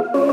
you